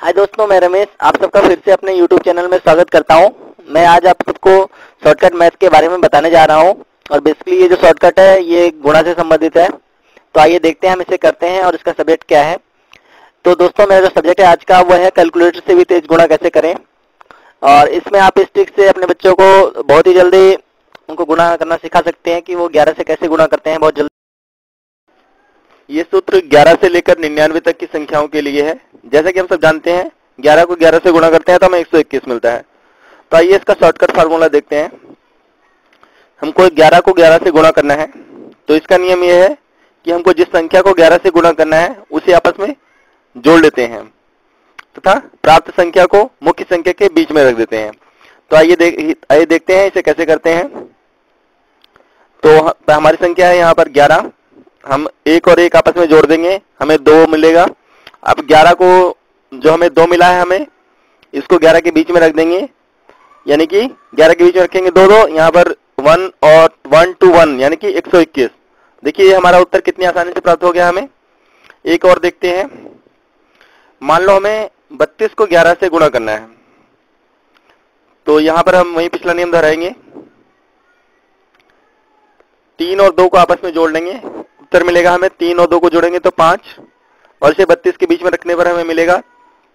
हाय दोस्तों, मैं रमेश, आप सबका फिर से अपने YouTube चैनल में स्वागत करता हूँ। मैं आज आप सबको शॉर्टकट मैथ के बारे में बताने जा रहा हूँ और बेसिकली ये जो शॉर्टकट है, ये गुणा से संबंधित है। तो आइए देखते हैं, हम इसे करते हैं और इसका सब्जेक्ट क्या है। तो दोस्तों, मेरा जो सब्जेक्ट है आज का, वो है कैलकुलेटर से भी तेज गुणा कैसे करें। और इसमें आप इस ट्रिक से अपने बच्चों को बहुत ही जल्दी उनको गुणा करना सिखा सकते हैं कि वो ग्यारह से कैसे गुणा करते हैं, बहुत जल्दी। ये सूत्र 11 से लेकर 99 तक की संख्याओं के लिए है। जैसा कि हम सब जानते हैं 11 को 11 से गुणा करते हैं तो हमें 121 मिलता है। तो आइए इसका शॉर्टकट फार्मूला देखते हैं। हमको 11 को 11 से गुणा करना है। तो इसका नियम यह है कि हमको जिस संख्या को 11 से गुणा करना है, उसे आपस में जोड़ लेते हैं तथा तो प्राप्त संख्या को मुख्य संख्या के बीच में रख देते हैं। तो आइए आइए देखते हैं, इसे कैसे करते हैं तो हमारी संख्या है यहाँ पर ग्यारह। हम एक और एक आपस में जोड़ देंगे, हमें दो मिलेगा। अब ग्यारह को जो हमें दो मिला है हमें, इसको ग्यारह के बीच में रख देंगे। यानी कि ग्यारह के बीच में रखेंगे दो दो, यहाँ पर वन और वन टू वन, यानी कि एक सौ इक्कीस। देखिए हमारा उत्तर कितनी आसानी से प्राप्त हो गया हमें। एक और देखते हैं। मान लो हमें बत्तीस को ग्यारह से गुणा करना है। तो यहाँ पर हम वही पिछला नियम दोहराएँगे। तीन और दो को आपस में जोड़ लेंगे। उत्तर मिलेगा हमें, तीन और दो को जोड़ेंगे तो पाँच। और इसे बत्तीस के बीच में रखने पर हमें मिलेगा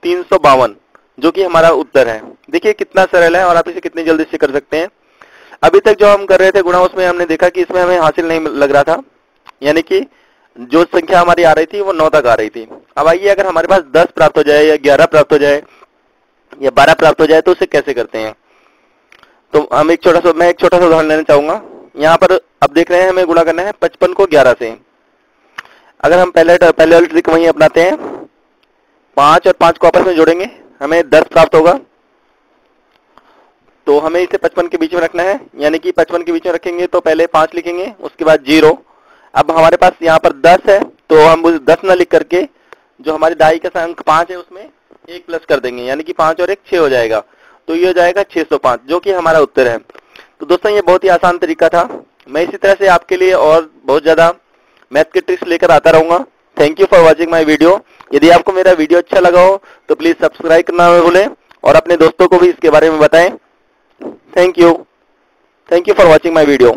तीन सौ बावन, जो कि हमारा उत्तर है। देखिए कितना सरल है और आप इसे कितनी जल्दी से कर सकते हैं। अभी तक जो हम कर रहे थे गुणा, उसमें हमने देखा कि इसमें हमें हासिल नहीं लग रहा था। यानी कि जो संख्या हमारी आ रही थी, वो नौ तक आ रही थी। अब आइए, अगर हमारे पास दस प्राप्त हो जाए या ग्यारह प्राप्त हो जाए या बारह प्राप्त हो जाए तो उसे कैसे करते हैं? तो हम एक छोटा सा, मैं एक छोटा सा उदाहरण लेना चाहूँगा। यहाँ पर अब देख रहे हैं, हमें गुणा करना है पचपन को ग्यारह से। अगर हम पहले पहले वाली ट्रिक वही अपनाते हैं। पाँच और पाँच को आपस में जोड़ेंगे। हमें दस प्राप्त होगा। तो हमें इसे पचपन के बीच में रखना है। यानी कि पचपन के बीच में रखेंगे तो पहले पाँच लिखेंगे, उसके बाद ज़ीरो। अब हमारे पास यहाँ पर दस है तो हम उस दस न लिख करके जो हमारी दाई का अंक पाँच है, उसमें एक प्लस कर देंगे। यानी कि पाँच और एक छह हो जाएगा। तो ये हो जाएगा छह सौ पाँच, जो कि हमारा उत्तर है। तो दोस्तों, ये बहुत ही आसान तरीका था। मैं इसी तरह से आपके लिए और बहुत ज़्यादा मैथ के ट्रिक्स लेकर आता रहूँगा। Thank you for watching my video यदि आपको मेरा वीडियो अच्छा लगा हो तो प्लीज़ सब्सक्राइब करना भूलें और अपने दोस्तों को भी इसके बारे में बताएँ। Thank you thank you for watching my video